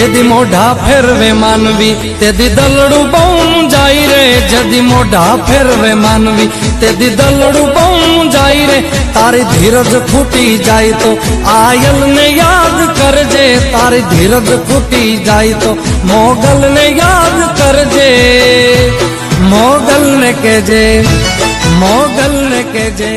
જેદી મોઢા ફેરવે માનવી તેદી દલડું બહુ જાય રે જદી મોઢા ફેરવે માનવી તેદી દલડું બહુ જાય રે તારી ધીરજ ફૂટી જાય તો આયલ ને યાદ કરજે તારી ધીરજ ફૂટી જાય તો મોગલ ને યાદ કરજે મોગલ ને કેજે મોગલ ને કેજે